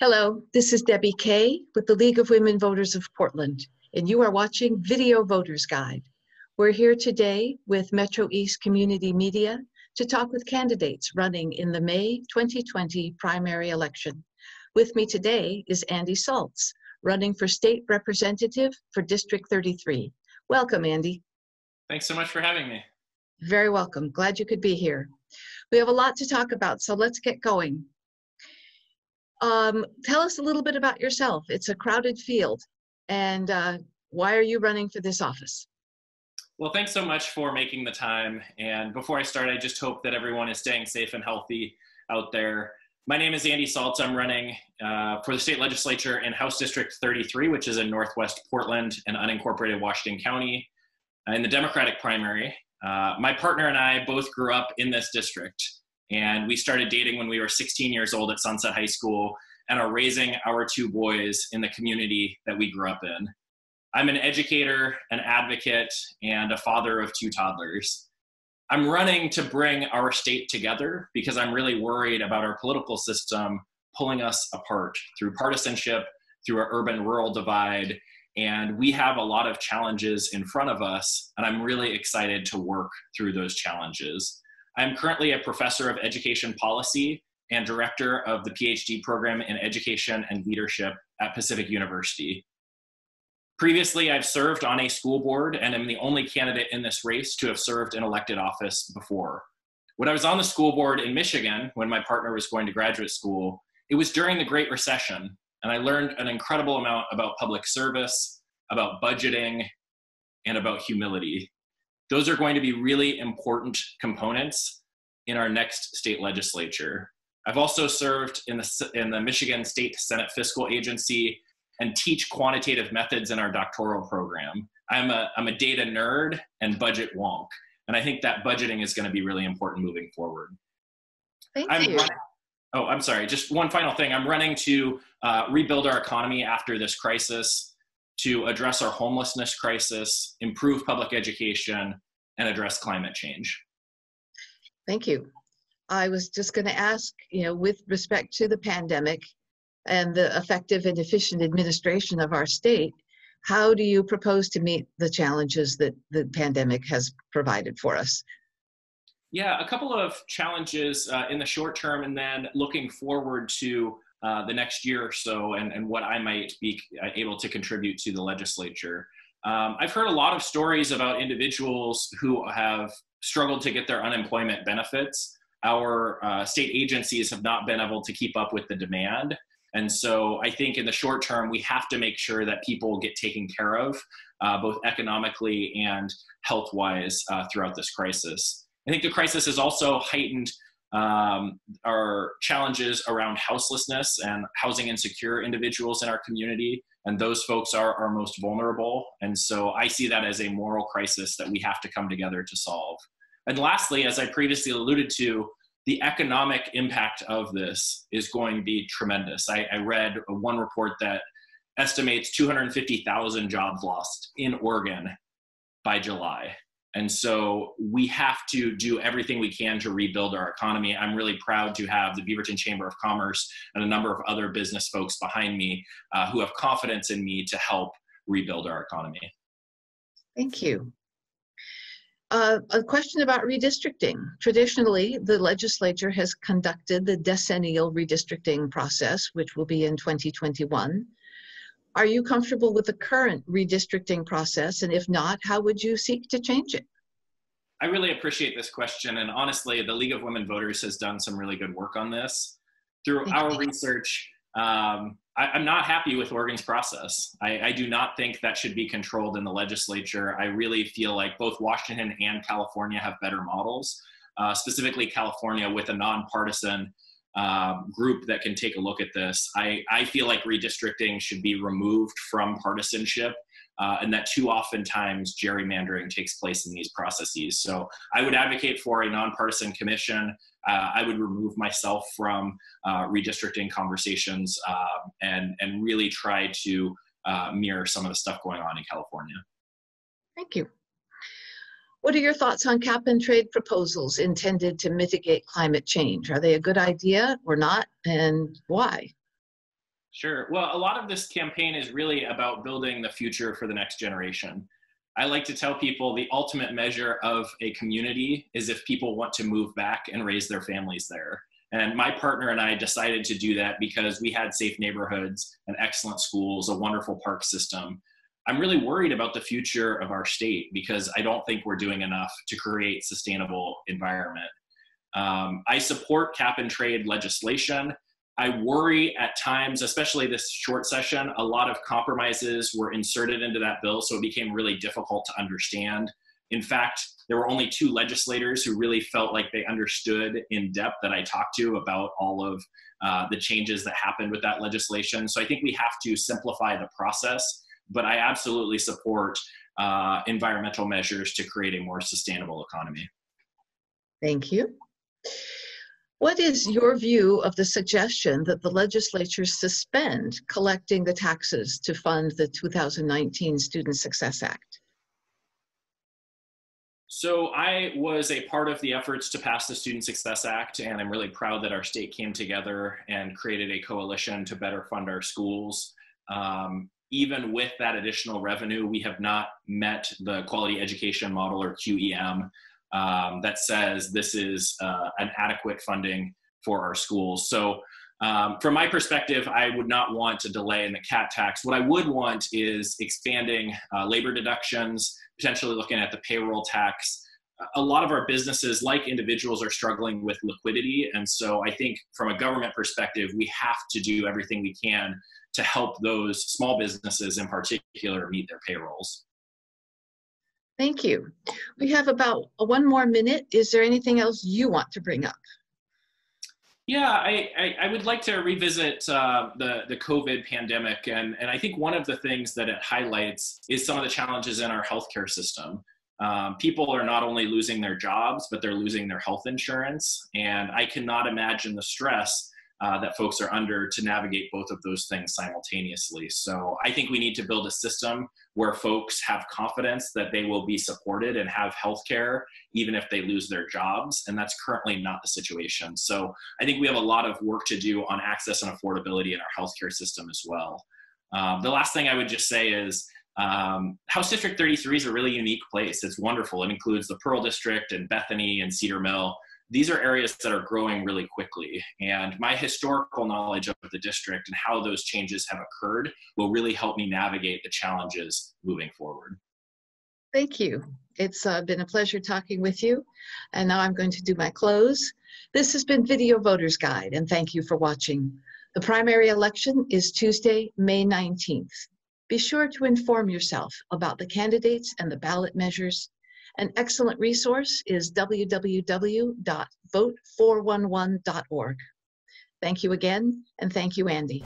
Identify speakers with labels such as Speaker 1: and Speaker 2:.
Speaker 1: Hello, this is Debbie Kay with the League of Women Voters of Portland, and you are watching Video Voters Guide. We're here today with MetroEast Community Media to talk with candidates running in the May 2020 primary election. With me today is Andy Saultz, running for state representative for District 33. Welcome, Andy.
Speaker 2: Thanks so much for having me.
Speaker 1: Very welcome. Glad you could be here. We have a lot to talk about, so let's get going. Um, tell us a little bit about yourself. It's a crowded field, and uh, why are you running for this office?
Speaker 2: Well, thanks so much for making the time. And before I start, I just hope that everyone is staying safe and healthy out there. My name is Andy Saultz. I'm running uh, for the state legislature in House District 33, which is in Northwest Portland and unincorporated Washington County, uh, in the Democratic primary. Uh, my partner and I both grew up in this district. And we started dating when we were 16 years old at Sunset High School and are raising our two boys in the community that we grew up in. I'm an educator, an advocate, and a father of two toddlers. I'm running to bring our state together because I'm really worried about our political system pulling us apart through partisanship, through our urban rural divide. And we have a lot of challenges in front of us, and I'm really excited to work through those challenges. I'm currently a professor of education policy and director of the PhD program in education and leadership at Pacific University. Previously, I've served on a school board and am the only candidate in this race to have served in elected office before. When I was on the school board in Michigan, when my partner was going to graduate school, it was during the Great Recession, and I learned an incredible amount about public service, about budgeting, and about humility. Those are going to be really important components in our next state legislature. I've also served in the, in the Michigan State Senate Fiscal Agency and teach quantitative methods in our doctoral program. I'm a, I'm a data nerd and budget wonk. And I think that budgeting is going to be really important moving forward.
Speaker 1: Thank I'm you.
Speaker 2: Running, oh, I'm sorry. Just one final thing. I'm running to uh, rebuild our economy after this crisis to address our homelessness crisis, improve public education, and address climate change.
Speaker 1: Thank you. I was just going to ask, you know, with respect to the pandemic and the effective and efficient administration of our state, how do you propose to meet the challenges that the pandemic has provided for us?
Speaker 2: Yeah, a couple of challenges uh, in the short term, and then looking forward to uh, the next year or so and, and what I might be uh, able to contribute to the legislature. Um, I've heard a lot of stories about individuals who have struggled to get their unemployment benefits. Our uh, state agencies have not been able to keep up with the demand. And so I think in the short term, we have to make sure that people get taken care of, uh, both economically and health wise, uh, throughout this crisis. I think the crisis has also heightened um, our challenges around houselessness and housing insecure individuals in our community. And those folks are our most vulnerable. And so I see that as a moral crisis that we have to come together to solve. And lastly, as I previously alluded to, the economic impact of this is going to be tremendous. I, I read one report that estimates 250,000 jobs lost in Oregon by July. And so we have to do everything we can to rebuild our economy. I'm really proud to have the Beaverton Chamber of Commerce and a number of other business folks behind me uh, who have confidence in me to help rebuild our economy.
Speaker 1: Thank you. Uh, a question about redistricting. Traditionally, the legislature has conducted the decennial redistricting process, which will be in 2021. Are you comfortable with the current redistricting process? And if not, how would you seek to change it?
Speaker 2: I really appreciate this question. And honestly, the League of Women Voters has done some really good work on this. Through Thank our you. research, um, I, am not happy with Oregon's process. I, I, do not think that should be controlled in the legislature. I really feel like both Washington and California have better models, uh, specifically California with a nonpartisan um, group that can take a look at this. I, I feel like redistricting should be removed from partisanship uh, and that too often times gerrymandering takes place in these processes. So I would advocate for a nonpartisan commission. Uh, I would remove myself from uh, redistricting conversations um, and, and really try to uh, mirror some of the stuff going on in California.
Speaker 1: Thank you. What are your thoughts on cap and trade proposals intended to mitigate climate change? Are they a good idea or not, and why?
Speaker 2: Sure. Well, a lot of this campaign is really about building the future for the next generation. I like to tell people the ultimate measure of a community is if people want to move back and raise their families there. And my partner and I decided to do that because we had safe neighborhoods and excellent schools, a wonderful park system. I'm really worried about the future of our state because I don't think we're doing enough to create sustainable environment. Um, I support cap and trade legislation. I worry at times, especially this short session, a lot of compromises were inserted into that bill, so it became really difficult to understand. In fact, there were only two legislators who really felt like they understood in depth that I talked to about all of uh, the changes that happened with that legislation. So I think we have to simplify the process, but I absolutely support uh, environmental measures to create a more sustainable economy.
Speaker 1: Thank you. What is your view of the suggestion that the legislature suspend collecting the taxes to fund the 2019 Student Success Act?
Speaker 2: So I was a part of the efforts to pass the Student Success Act, and I'm really proud that our state came together and created a coalition to better fund our schools. Um, even with that additional revenue, we have not met the quality education model or QEM um, that says this is uh, an adequate funding for our schools. So um, from my perspective, I would not want to delay in the CAT tax. What I would want is expanding uh, labor deductions, potentially looking at the payroll tax. A lot of our businesses, like individuals, are struggling with liquidity. And so I think from a government perspective, we have to do everything we can to help those small businesses in particular meet their payrolls.
Speaker 1: Thank you. We have about one more minute. Is there anything else you want to bring up?
Speaker 2: Yeah, I, I, I would like to revisit uh, the, the COVID pandemic. And, and I think one of the things that it highlights is some of the challenges in our healthcare system. Um, people are not only losing their jobs, but they're losing their health insurance. And I cannot imagine the stress uh, that folks are under to navigate both of those things simultaneously. So I think we need to build a system where folks have confidence that they will be supported and have health care even if they lose their jobs. And that's currently not the situation. So I think we have a lot of work to do on access and affordability in our healthcare system as well. Um, the last thing I would just say is um, House District 33 is a really unique place. It's wonderful. It includes the Pearl District and Bethany and Cedar Mill these are areas that are growing really quickly. And my historical knowledge of the district and how those changes have occurred will really help me navigate the challenges moving forward.
Speaker 1: Thank you. It's uh, been a pleasure talking with you. And now I'm going to do my close. This has been Video Voters Guide, and thank you for watching. The primary election is Tuesday, May 19th. Be sure to inform yourself about the candidates and the ballot measures an excellent resource is www.vote411.org. Thank you again, and thank you, Andy.